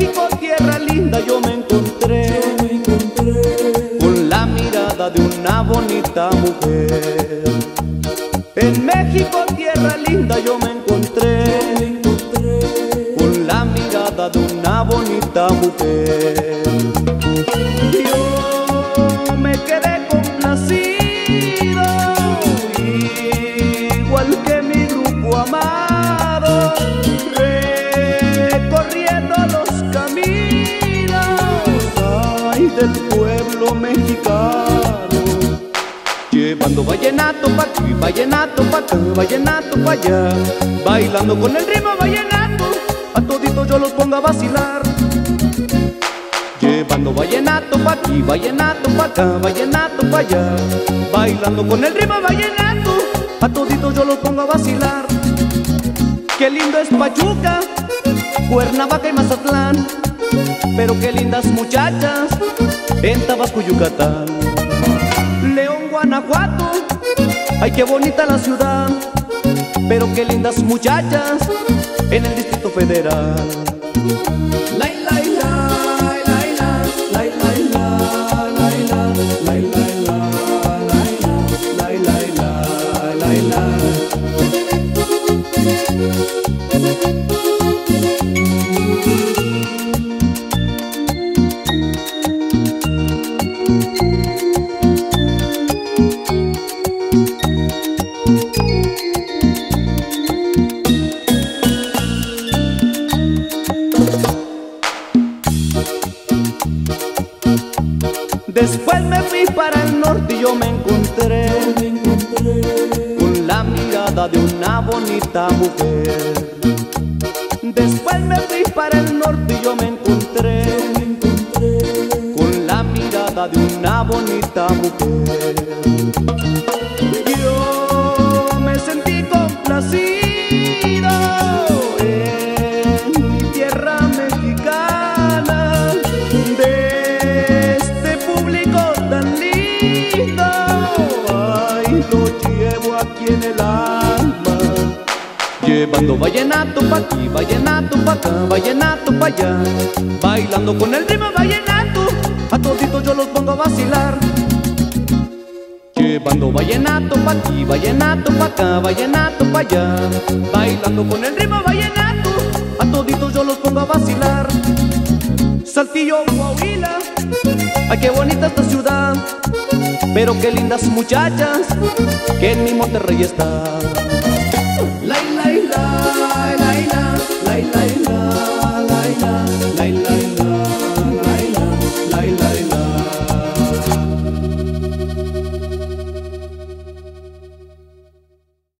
En México, tierra linda, yo me encontré, yo con la mirada de una bonita mujer. En México, tierra linda, yo me encontré, encontré con la mirada de una bonita mujer. Yo me quedé con del pueblo mexicano. Llevando vallenato pa' aquí, vallenato pa' acá, vallenato pa' allá. Bailando con el ritmo vallenato, a toditos yo los pongo a vacilar. Llevando vallenato pa' aquí, vallenato pa' acá, vallenato pa' allá. Bailando con el ritmo vallenato, a toditos yo los pongo a vacilar. Qué lindo es Pachuca, Cuernavaca y Mazatlán Pero qué lindas muchachas en Tabasco, Yucatán. León, Guanajuato, ay qué bonita la ciudad, pero qué lindas muchachas en el Distrito Federal. Lai, lai, Después me fui para el norte y yo me encontré con la mirada de una bonita mujer. Después me fui para el norte y yo me encontré con la mirada de una bonita mujer. Vallenato pa' aquí, vallenato pa' acá, vallenato pa' allá. Bailando con el ritmo vallenato, a toditos yo los pongo a vacilar. Llevando vallenato pa' aquí, vallenato pa' acá, vallenato pa' allá. Bailando con el ritmo vallenato, a toditos yo los pongo a vacilar. Saltillo, Coahuila, ay qué bonita esta ciudad. Pero qué lindas muchachas que en mi Monterrey está